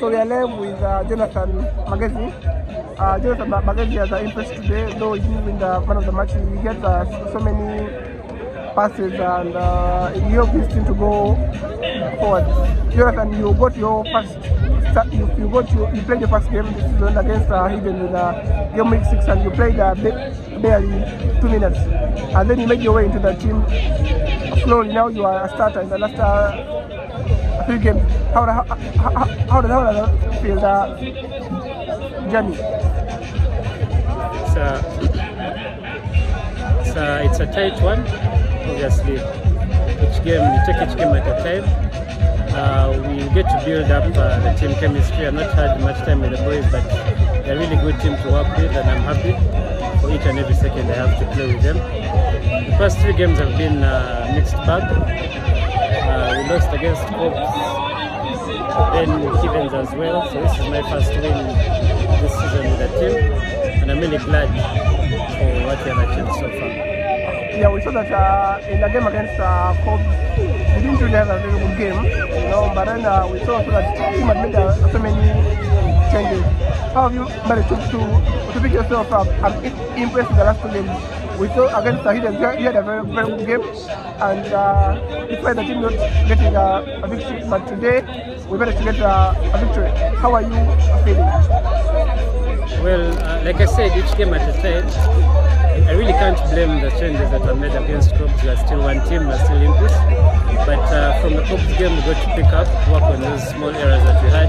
So we are left with uh, Jonathan Magezi. Uh, Jonathan Ma- Magezi has uh, impressed today, though didn't the man of the match. He gets uh, so many passes and uh, he helped his team to go forward. Jonathan, you got your first you, you got your, you played your first game this season against uh, Heathen in uh, game week six and you played uh, ba- barely two minutes. And then you made your way into the team slowly. Now you are a starter in the last uh, three games. How, how, how, how, how does how that feel the journey? It's a, it's a, it's a tight one, obviously. Each game, you take each game at a time. Uh, we get to build up uh, the team chemistry. I've not had much time with the boys, but they're a really good team to work with, and I'm happy for each and every second I have to play with them. The first three games have been uh, mixed bag. Lost against Kobs, then Heathens as well. So this is my first win this season with the team, and I'm really glad for what we have achieved so far. Yeah, we saw that uh, in the game against uh, Kob, we didn't really have a very good game, you know, but then uh, we saw that the team had made uh, so many changes. How have you managed to, to, to pick yourself up and im- impress the last two games? We saw against the Heathen, you had a very, very good game, and uh, despite the team not getting uh, a victory, but today we managed to get uh, a victory. How are you feeling? Well, uh, like I said, each game at a time. I really can't blame the changes that were made against Kobs. We are still one team, we are still in this. But uh, from the Kobs game, we got to pick up, work on those small errors that we had,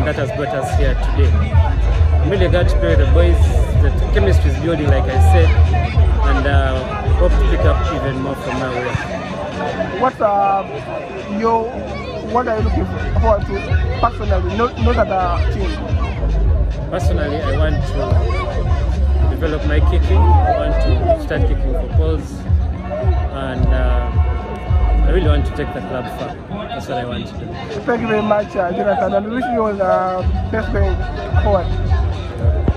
and that has brought us here today. I'm really glad to play with the boys. The chemistry is building, like I said, and uh, hope to pick up even more from now on. What uh, your what are you looking forward to personally, not, not as a team? Personally, I want to develop my kicking. I want to start kicking for goals, and uh, really want to take the club far. That's what I want to do. Thank you very much, uh, Jonathan, and wish you all the best going forward.